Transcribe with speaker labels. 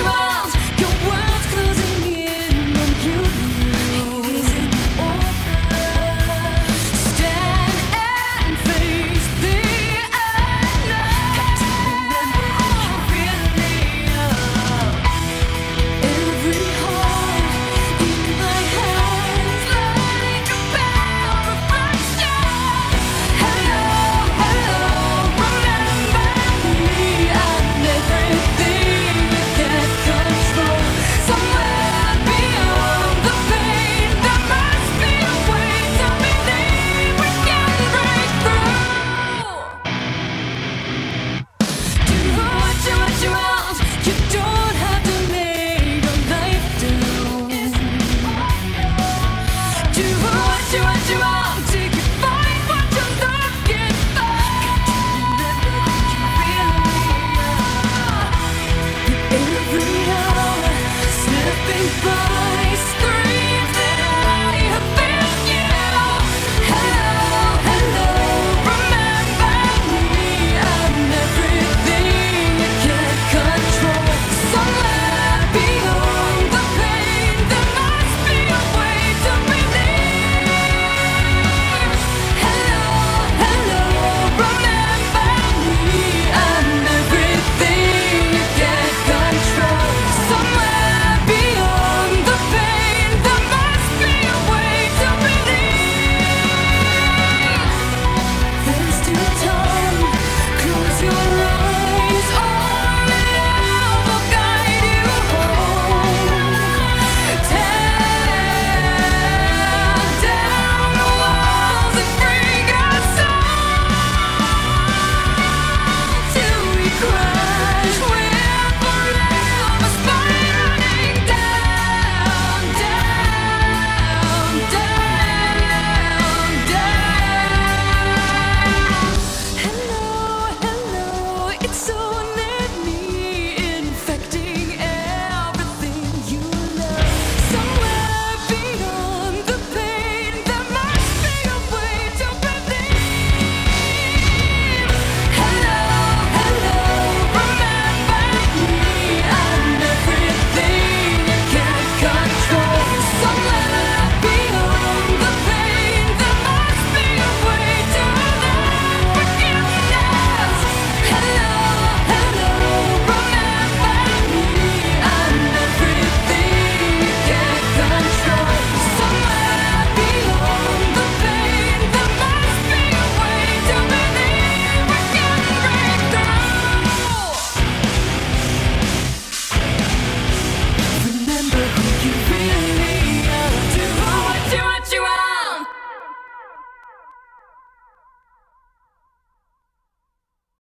Speaker 1: you are.